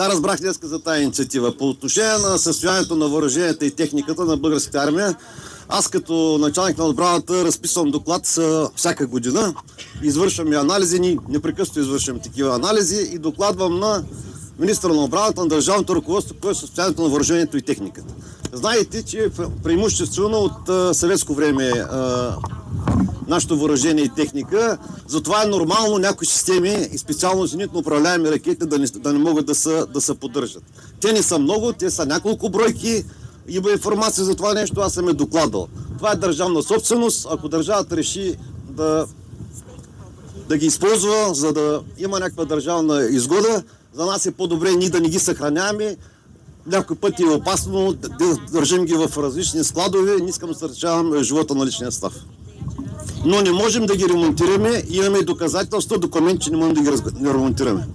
Да, разбрах днес за тази инициатива. По отношение на състоянието на въоръженията и техниката на българската армия, аз като началник на отбраната разписвам доклад всяка година. Извършвам и анализи, ни непрекъснато извършвам такива анализи и докладвам на министра на отбраната, на държавното ръководство, кое е състоянието на въоръжението и техниката. Знаете, че преимуществено от съветско време нашето въоръжение и техника. Затова е нормално някои системи и специално зенитно управляеми ракети да не, да не могат да се, да поддържат. Те не са много, те са няколко бройки. Има информация за това нещо, аз съм е докладал. Това е държавна собственост. Ако държавата реши да, да ги използва, за да има някаква държавна изгода, за нас е по-добре ние да не ги съхраняваме. Някой път е опасно да държим ги в различни складове. Не искам да сърчавам живота на личния став но не можем да ги ремонтираме. Имаме доказателства, документ, че не можем да ги ремонтираме.